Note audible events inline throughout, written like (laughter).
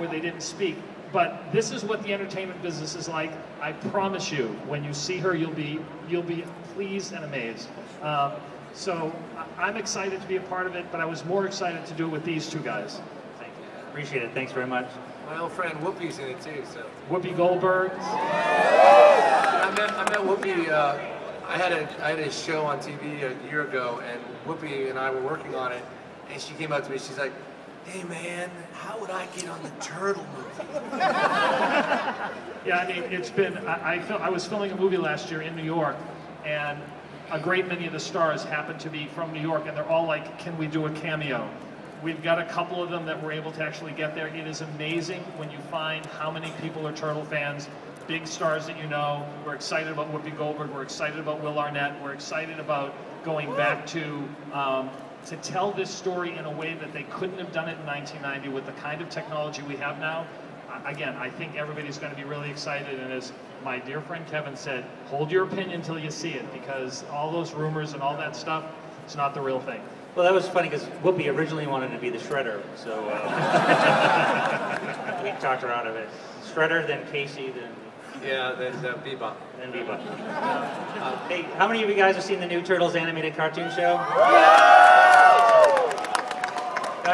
where they didn't speak. But this is what the entertainment business is like. I promise you, when you see her, you'll be you'll be pleased and amazed. Um, so I- I'm excited to be a part of it, but I was more excited to do it with these two guys. Thank you. Appreciate it. Thanks very much. My old friend Whoopi's in it too, so. Whoopi Goldberg. I met, I met Whoopi, uh, I had a, I had a show on TV a year ago, and Whoopi and I were working on it, and she came up to me, she's like, hey man, how would I get on the turtle movie? (laughs) Yeah, I mean, it's been, I, I, I was filming a movie last year in New York, and a great many of the stars happen to be from New York, and they're all like, can we do a cameo? We've got a couple of them that were able to actually get there. It is amazing when you find how many people are Turtle fans, big stars that you know. We're excited about Whoopi Goldberg, we're excited about Will Arnett, we're excited about going back to, um, to tell this story in a way that they couldn't have done it in 1990 with the kind of technology we have now. Again, I think everybody's going to be really excited. And as my dear friend Kevin said, hold your opinion until you see it because all those rumors and all that stuff, it's not the real thing. Well, that was funny because Whoopi originally wanted to be the Shredder, so uh, (laughs) we talked her out of it. Shredder, then Casey, then Yeah, there's uh, Bebop. then Bebop. (laughs) Uh, hey, how many of you guys have seen the new Turtles animated cartoon show? I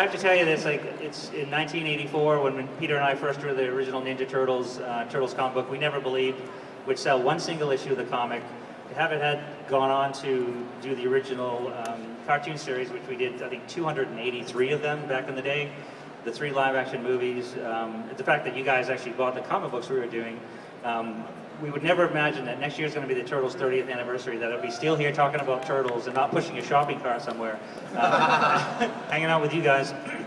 have to tell you this, like, it's in 1984 when, Peter and I first drew the original Ninja Turtles, uh, Turtles comic book, we never believed would sell one single issue of the comic. To have it had gone on to do the original um, cartoon series, which we did, I think, 283 of them back in the day, the three live action movies, um, the fact that you guys actually bought the comic books we were doing, um, we would never imagine that next year is going to be the Turtles' 30th anniversary, that I'll be still here talking about Turtles and not pushing a shopping cart somewhere, uh, (laughs) hanging out with you guys. (clears throat)